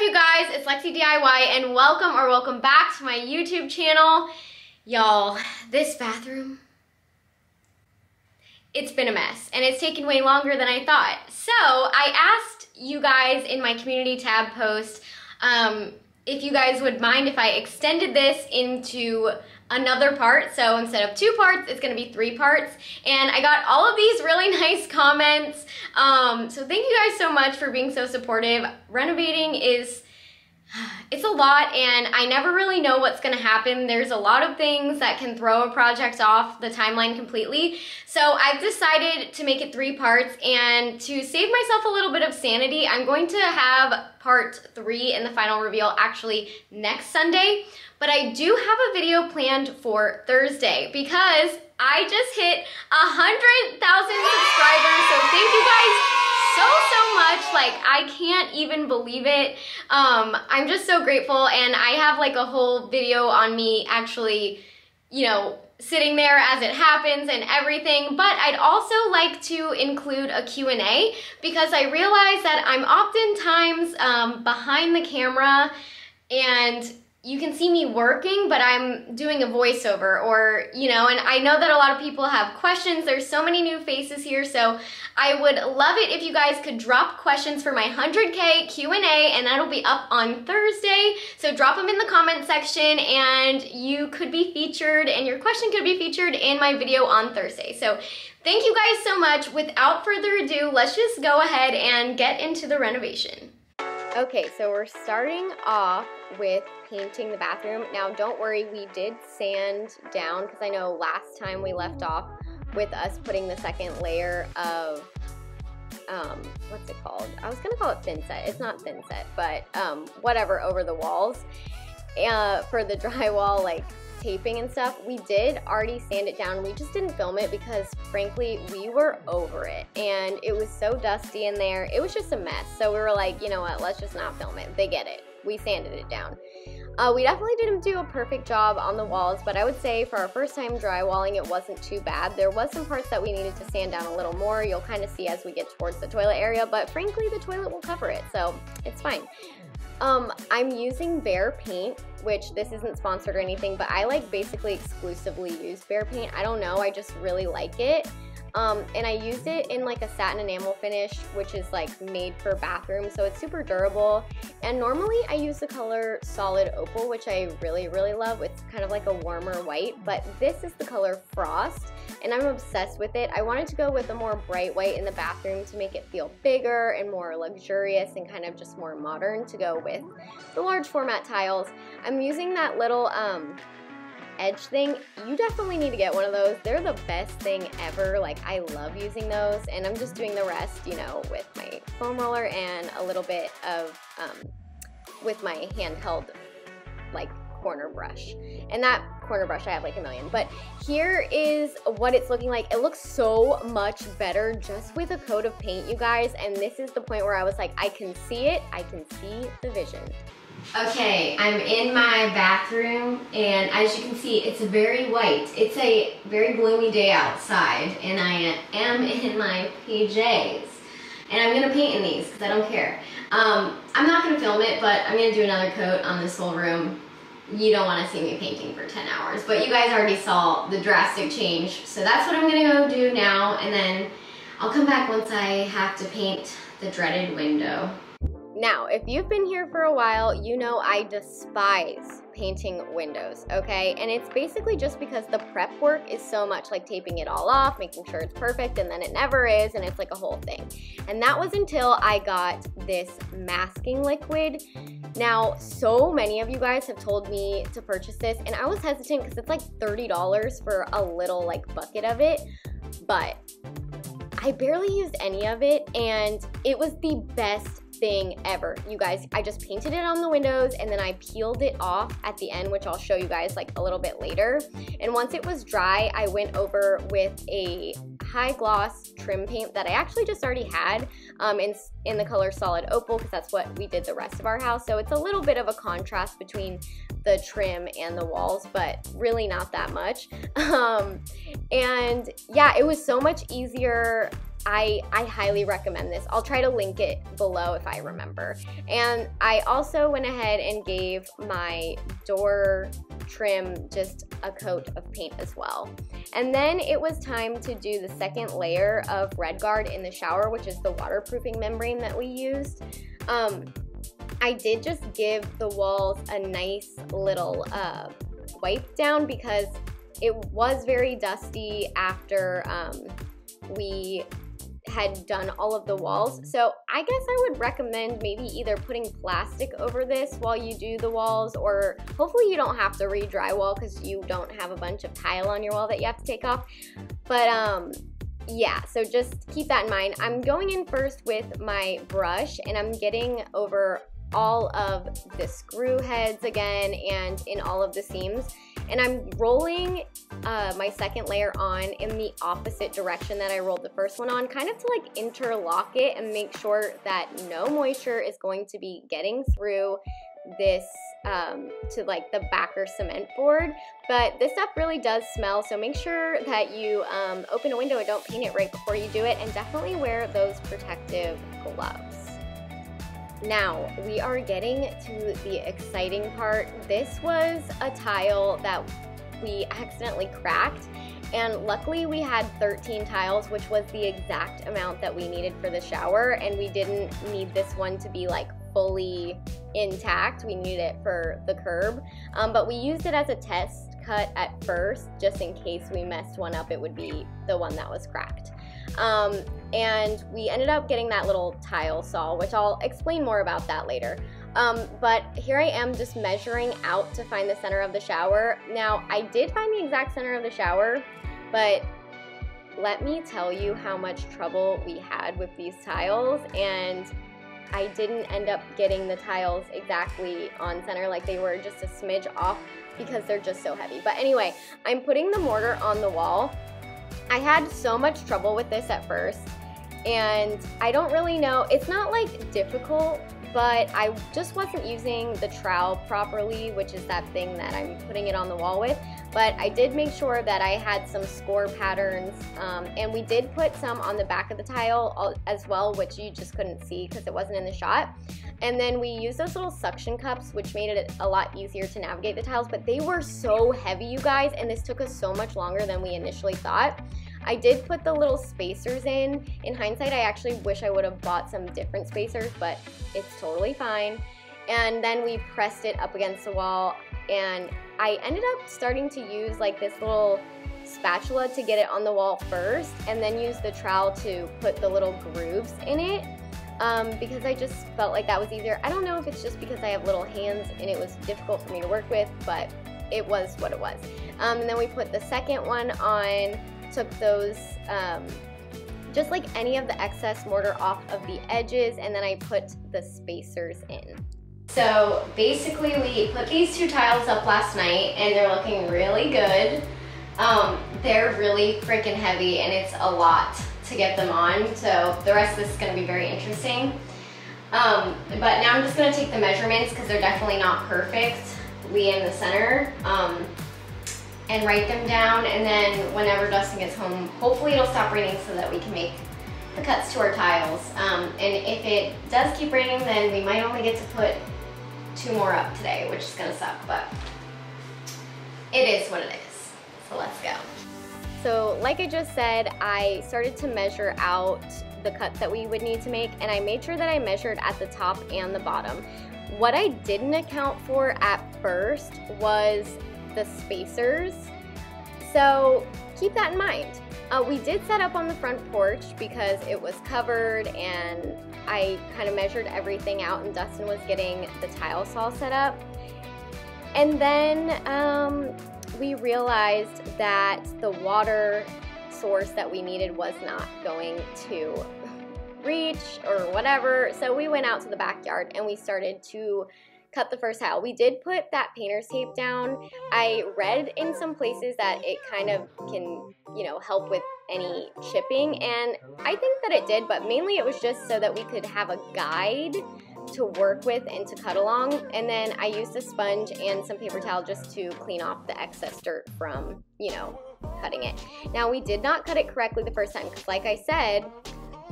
up you guys? It's Lexi DIY and welcome or welcome back to my YouTube channel. Y'all, this bathroom, it's been a mess and it's taken way longer than I thought. So I asked you guys in my community tab post um, if you guys would mind if I extended this into another part. So instead of two parts, it's gonna be three parts. And I got all of these really nice comments. Um, so thank you guys so much for being so supportive. Renovating is, it's a lot and I never really know what's gonna happen. There's a lot of things that can throw a project off the timeline completely. So I've decided to make it three parts and to save myself a little bit of sanity, I'm going to have part three in the final reveal actually next Sunday but I do have a video planned for Thursday because I just hit a 100,000 subscribers. So thank you guys so, so much. Like, I can't even believe it. Um, I'm just so grateful. And I have like a whole video on me actually, you know, sitting there as it happens and everything, but I'd also like to include a Q&A because I realize that I'm oftentimes um, behind the camera and you can see me working, but I'm doing a voiceover or, you know, and I know that a lot of people have questions. There's so many new faces here, so I would love it if you guys could drop questions for my 100K Q&A, and that'll be up on Thursday. So drop them in the comment section, and you could be featured, and your question could be featured in my video on Thursday. So thank you guys so much. Without further ado, let's just go ahead and get into the renovation. Okay, so we're starting off with painting the bathroom. Now, don't worry, we did sand down because I know last time we left off with us putting the second layer of, um, what's it called? I was gonna call it thinset. It's not thinset, but um, whatever over the walls. Uh, for the drywall, like taping and stuff, we did already sand it down. We just didn't film it because frankly, we were over it and it was so dusty in there. It was just a mess. So we were like, you know what, let's just not film it. They get it. We sanded it down. Uh, we definitely didn't do a perfect job on the walls, but I would say for our first time drywalling, it wasn't too bad. There was some parts that we needed to sand down a little more. You'll kind of see as we get towards the toilet area, but frankly, the toilet will cover it, so it's fine. Um, I'm using Behr paint, which this isn't sponsored or anything, but I like basically exclusively use Behr paint. I don't know, I just really like it. Um, and I used it in like a satin enamel finish, which is like made for bathrooms, so it's super durable. And normally I use the color Solid Opal, which I really, really love. It's kind of like a warmer white, but this is the color Frost, and I'm obsessed with it. I wanted to go with a more bright white in the bathroom to make it feel bigger and more luxurious and kind of just more modern to go with the large format tiles. I'm using that little um, edge thing, you definitely need to get one of those. They're the best thing ever. Like, I love using those, and I'm just doing the rest, you know, with my foam roller and a little bit of, um, with my handheld, like, corner brush. And that corner brush, I have like a million. But here is what it's looking like. It looks so much better just with a coat of paint, you guys. And this is the point where I was like, I can see it. I can see the vision. Okay, I'm in my bathroom and as you can see, it's very white. It's a very gloomy day outside and I am in my PJs. And I'm gonna paint in these because I don't care. Um, I'm not gonna film it, but I'm gonna do another coat on this whole room. You don't wanna see me painting for 10 hours, but you guys already saw the drastic change. So that's what I'm gonna go do now and then I'll come back once I have to paint the dreaded window. Now, if you've been here for a while, you know I despise painting windows, okay? And it's basically just because the prep work is so much like taping it all off, making sure it's perfect, and then it never is, and it's like a whole thing. And that was until I got this masking liquid. Now, so many of you guys have told me to purchase this, and I was hesitant because it's like $30 for a little like bucket of it, but I barely used any of it, and it was the best thing ever. You guys, I just painted it on the windows and then I peeled it off at the end, which I'll show you guys like a little bit later. And once it was dry, I went over with a high gloss trim paint that I actually just already had um, in, in the color Solid Opal because that's what we did the rest of our house. So it's a little bit of a contrast between the trim and the walls, but really not that much. Um, and yeah, it was so much easier I, I highly recommend this. I'll try to link it below if I remember. And I also went ahead and gave my door trim just a coat of paint as well. And then it was time to do the second layer of RedGard in the shower, which is the waterproofing membrane that we used. Um, I did just give the walls a nice little uh, wipe down because it was very dusty after um, we had done all of the walls. So I guess I would recommend maybe either putting plastic over this while you do the walls or hopefully you don't have to re-drywall because you don't have a bunch of tile on your wall that you have to take off. But um, yeah, so just keep that in mind. I'm going in first with my brush and I'm getting over all of the screw heads again and in all of the seams. And I'm rolling uh, my second layer on in the opposite direction that I rolled the first one on, kind of to like interlock it and make sure that no moisture is going to be getting through this um, to like the backer cement board. But this stuff really does smell, so make sure that you um, open a window and don't paint it right before you do it, and definitely wear those protective gloves. Now, we are getting to the exciting part. This was a tile that we accidentally cracked, and luckily we had 13 tiles, which was the exact amount that we needed for the shower, and we didn't need this one to be like fully intact. We needed it for the curb, um, but we used it as a test cut at first, just in case we messed one up, it would be the one that was cracked. Um, and we ended up getting that little tile saw, which I'll explain more about that later. Um, but here I am just measuring out to find the center of the shower. Now, I did find the exact center of the shower, but let me tell you how much trouble we had with these tiles and I didn't end up getting the tiles exactly on center like they were just a smidge off because they're just so heavy. But anyway, I'm putting the mortar on the wall I had so much trouble with this at first, and I don't really know. It's not like difficult, but I just wasn't using the trowel properly, which is that thing that I'm putting it on the wall with. But I did make sure that I had some score patterns, um, and we did put some on the back of the tile as well, which you just couldn't see because it wasn't in the shot. And then we used those little suction cups, which made it a lot easier to navigate the tiles, but they were so heavy, you guys, and this took us so much longer than we initially thought. I did put the little spacers in. In hindsight, I actually wish I would have bought some different spacers, but it's totally fine. And then we pressed it up against the wall, and I ended up starting to use like this little spatula to get it on the wall first, and then use the trowel to put the little grooves in it. Um, because I just felt like that was easier. I don't know if it's just because I have little hands and it was difficult for me to work with, but it was what it was. Um, and then we put the second one on took those, um, just like any of the excess mortar off of the edges, and then I put the spacers in. So basically we put these two tiles up last night and they're looking really good. Um, they're really freaking heavy and it's a lot to get them on. So the rest of this is gonna be very interesting. Um, but now I'm just gonna take the measurements because they're definitely not perfect. We in the center. Um, and write them down and then whenever Dustin gets home, hopefully it'll stop raining so that we can make the cuts to our tiles. Um, and if it does keep raining, then we might only get to put two more up today, which is gonna suck, but it is what it is. So let's go. So like I just said, I started to measure out the cuts that we would need to make and I made sure that I measured at the top and the bottom. What I didn't account for at first was the spacers. So keep that in mind. Uh, we did set up on the front porch because it was covered and I kind of measured everything out and Dustin was getting the tile saw set up. And then um, we realized that the water source that we needed was not going to reach or whatever. So we went out to the backyard and we started to cut the first tile. We did put that painter's tape down. I read in some places that it kind of can, you know, help with any chipping, and I think that it did, but mainly it was just so that we could have a guide to work with and to cut along. And then I used a sponge and some paper towel just to clean off the excess dirt from, you know, cutting it. Now we did not cut it correctly the first time because like I said,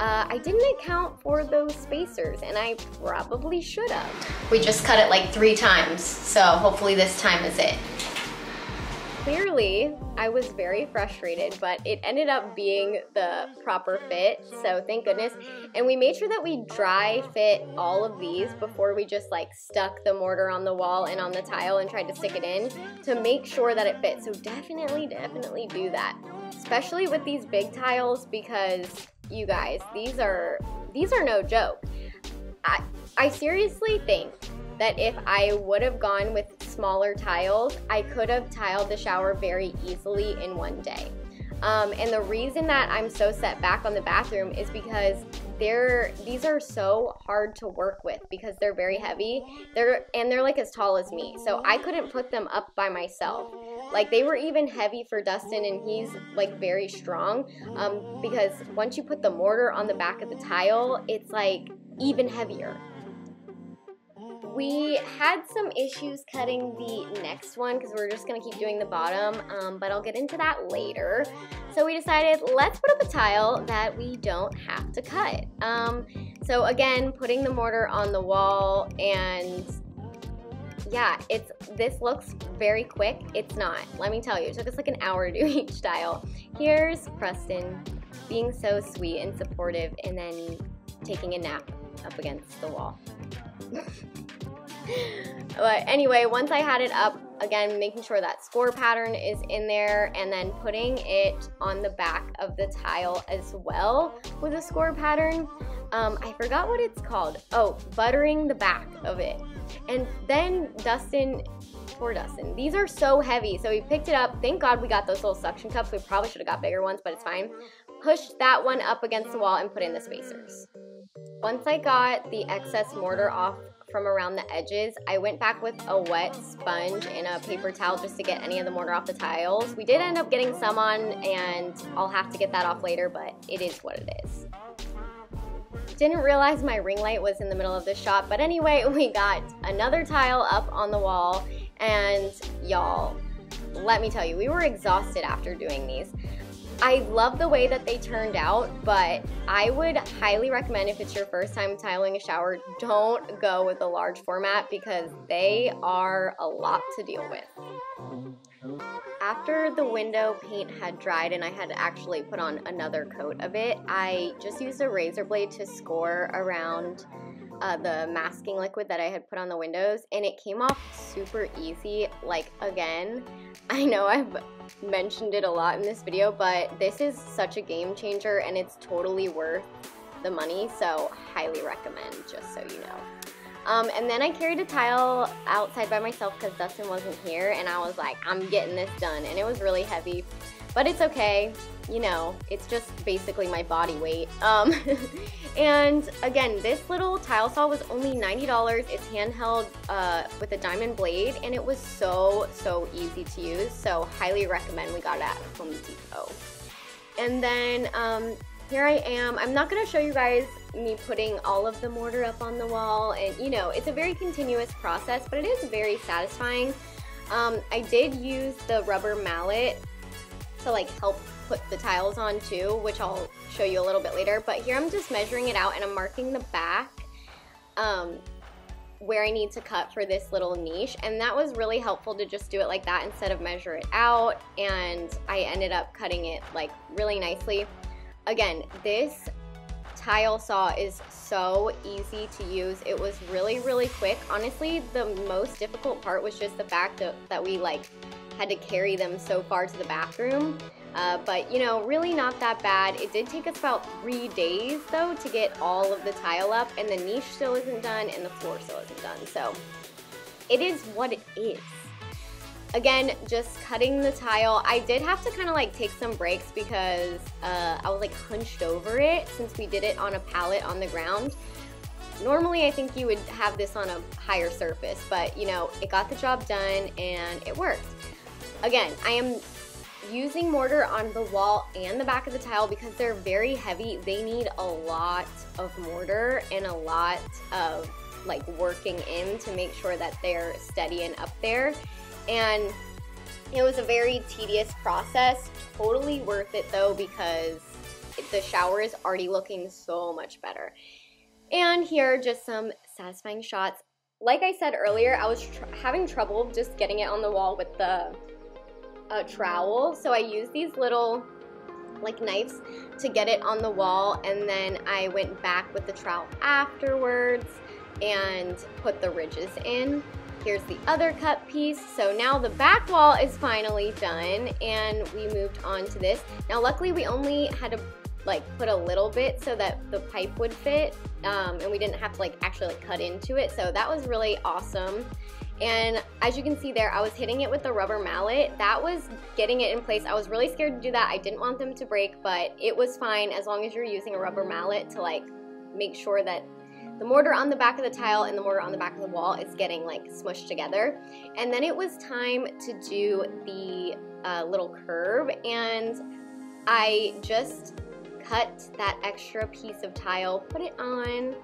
uh, I didn't account for those spacers and I probably should have. We just cut it like three times, so hopefully this time is it. Clearly, I was very frustrated, but it ended up being the proper fit, so thank goodness. And we made sure that we dry fit all of these before we just like stuck the mortar on the wall and on the tile and tried to stick it in to make sure that it fits. So definitely, definitely do that. Especially with these big tiles because you guys, these are these are no joke. I I seriously think that if I would have gone with smaller tiles, I could have tiled the shower very easily in one day. Um, and the reason that I'm so set back on the bathroom is because they're these are so hard to work with because they're very heavy. They're and they're like as tall as me, so I couldn't put them up by myself. Like they were even heavy for Dustin, and he's like very strong. Um, because once you put the mortar on the back of the tile, it's like even heavier. We had some issues cutting the next one because we're just going to keep doing the bottom, um, but I'll get into that later. So we decided let's put up a tile that we don't have to cut. Um, so again, putting the mortar on the wall and yeah, it's this looks very quick. It's not. Let me tell you, it took us like an hour to do each tile. Here's Preston being so sweet and supportive and then taking a nap up against the wall. but anyway, once I had it up, again, making sure that score pattern is in there and then putting it on the back of the tile as well with a score pattern. Um, I forgot what it's called. Oh, buttering the back of it. And then Dustin, poor Dustin, these are so heavy. So we picked it up. Thank God we got those little suction cups. We probably should have got bigger ones, but it's fine. Pushed that one up against the wall and put in the spacers. Once I got the excess mortar off from around the edges. I went back with a wet sponge and a paper towel just to get any of the mortar off the tiles. We did end up getting some on and I'll have to get that off later, but it is what it is. Didn't realize my ring light was in the middle of the shot, but anyway, we got another tile up on the wall and y'all, let me tell you, we were exhausted after doing these. I love the way that they turned out, but I would highly recommend if it's your first time tiling a shower, don't go with a large format because they are a lot to deal with. After the window paint had dried and I had actually put on another coat of it, I just used a razor blade to score around uh, the masking liquid that I had put on the windows and it came off super easy. Like again, I know I've mentioned it a lot in this video, but this is such a game changer and it's totally worth the money, so highly recommend just so you know. Um, and then I carried a tile outside by myself because Dustin wasn't here and I was like, I'm getting this done and it was really heavy, but it's okay you know, it's just basically my body weight. Um, and again, this little tile saw was only $90. It's handheld uh, with a diamond blade and it was so, so easy to use. So highly recommend we got it at Home Depot. And then um, here I am. I'm not gonna show you guys me putting all of the mortar up on the wall and you know, it's a very continuous process, but it is very satisfying. Um, I did use the rubber mallet to like help put the tiles on too, which I'll show you a little bit later. But here I'm just measuring it out and I'm marking the back um, where I need to cut for this little niche. And that was really helpful to just do it like that instead of measure it out. And I ended up cutting it like really nicely. Again, this tile saw is so easy to use. It was really, really quick. Honestly, the most difficult part was just the fact that, that we like had to carry them so far to the bathroom. Uh, but you know, really not that bad. It did take us about three days though to get all of the tile up and the niche still isn't done and the floor still isn't done. So it is what it is. Again, just cutting the tile. I did have to kind of like take some breaks because uh, I was like hunched over it since we did it on a pallet on the ground. Normally, I think you would have this on a higher surface, but you know, it got the job done and it worked. Again, I am using mortar on the wall and the back of the tile because they're very heavy. They need a lot of mortar and a lot of like working in to make sure that they're steady and up there. And it was a very tedious process. Totally worth it though because the shower is already looking so much better. And here are just some satisfying shots. Like I said earlier, I was tr having trouble just getting it on the wall with the uh, trowel. So I used these little like knives to get it on the wall and then I went back with the trowel afterwards and put the ridges in. Here's the other cut piece. So now the back wall is finally done and we moved on to this. Now luckily we only had to like put a little bit so that the pipe would fit um, and we didn't have to like actually like cut into it. So that was really awesome. And as you can see there, I was hitting it with the rubber mallet. That was getting it in place. I was really scared to do that. I didn't want them to break, but it was fine as long as you're using a rubber mallet to like make sure that the mortar on the back of the tile and the mortar on the back of the wall is getting like smushed together. And then it was time to do the uh, little curve and I just cut that extra piece of tile, put it on,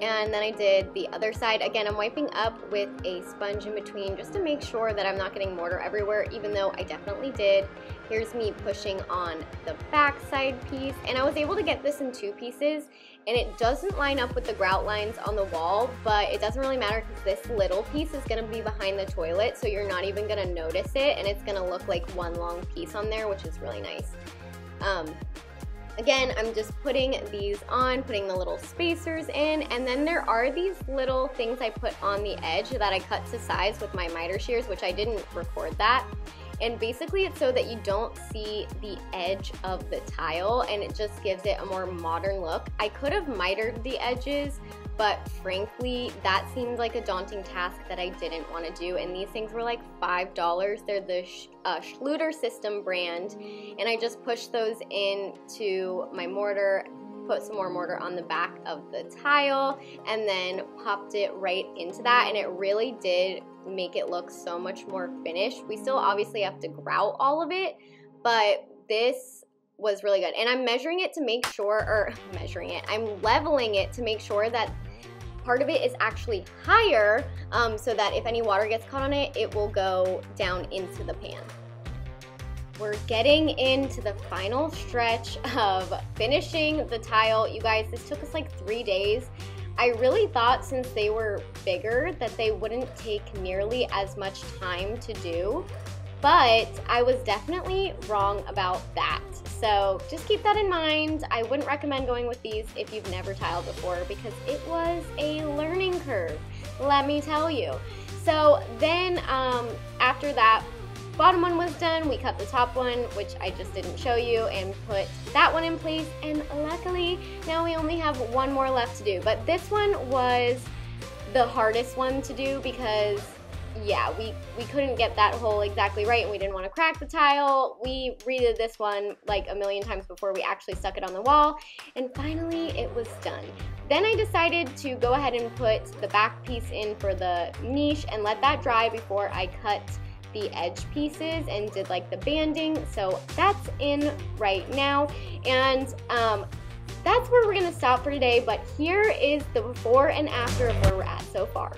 and then I did the other side. Again, I'm wiping up with a sponge in between just to make sure that I'm not getting mortar everywhere, even though I definitely did. Here's me pushing on the back side piece, and I was able to get this in two pieces, and it doesn't line up with the grout lines on the wall, but it doesn't really matter because this little piece is gonna be behind the toilet, so you're not even gonna notice it, and it's gonna look like one long piece on there, which is really nice. Um, Again, I'm just putting these on, putting the little spacers in, and then there are these little things I put on the edge that I cut to size with my miter shears, which I didn't record that. And basically it's so that you don't see the edge of the tile and it just gives it a more modern look. I could have mitered the edges, but frankly, that seemed like a daunting task that I didn't want to do. And these things were like $5. They're the uh, Schluter System brand. And I just pushed those into my mortar, put some more mortar on the back of the tile, and then popped it right into that. And it really did make it look so much more finished. We still obviously have to grout all of it, but this was really good. And I'm measuring it to make sure, or measuring it, I'm leveling it to make sure that part of it is actually higher um, so that if any water gets caught on it, it will go down into the pan. We're getting into the final stretch of finishing the tile. You guys, this took us like three days. I really thought since they were bigger that they wouldn't take nearly as much time to do, but I was definitely wrong about that. So just keep that in mind. I wouldn't recommend going with these if you've never tiled before because it was a learning curve, let me tell you. So then um, after that, bottom one was done, we cut the top one, which I just didn't show you, and put that one in place. And luckily, now we only have one more left to do. But this one was the hardest one to do because yeah, we, we couldn't get that hole exactly right and we didn't want to crack the tile. We redid this one like a million times before we actually stuck it on the wall. And finally, it was done. Then I decided to go ahead and put the back piece in for the niche and let that dry before I cut the edge pieces and did like the banding. So that's in right now. And um, that's where we're gonna stop for today, but here is the before and after of where we're at so far.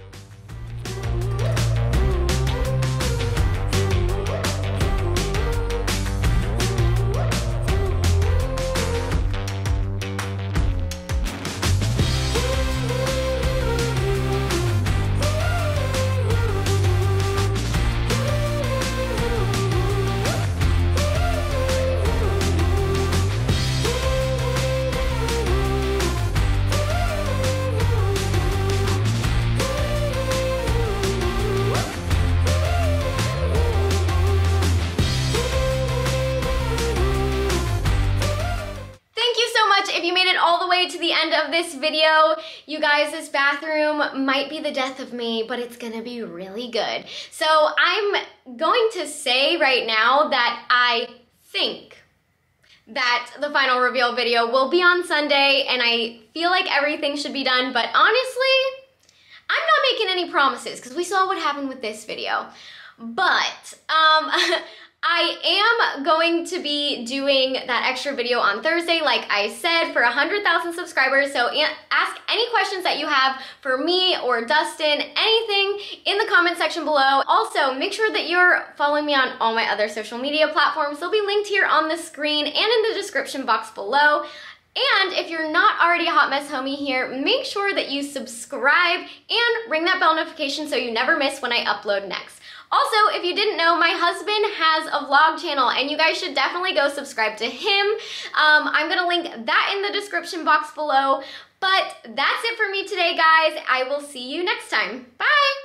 This video. You guys, this bathroom might be the death of me, but it's gonna be really good. So I'm going to say right now that I think that the final reveal video will be on Sunday and I feel like everything should be done, but honestly, I'm not making any promises because we saw what happened with this video. But um, I am going to be doing that extra video on Thursday, like I said, for 100,000 subscribers. So ask any questions that you have for me or Dustin, anything in the comment section below. Also, make sure that you're following me on all my other social media platforms. They'll be linked here on the screen and in the description box below. And if you're not already a Hot Mess homie here, make sure that you subscribe and ring that bell notification so you never miss when I upload next. Also, if you didn't know, my husband has a vlog channel and you guys should definitely go subscribe to him. Um, I'm gonna link that in the description box below. But that's it for me today, guys. I will see you next time. Bye!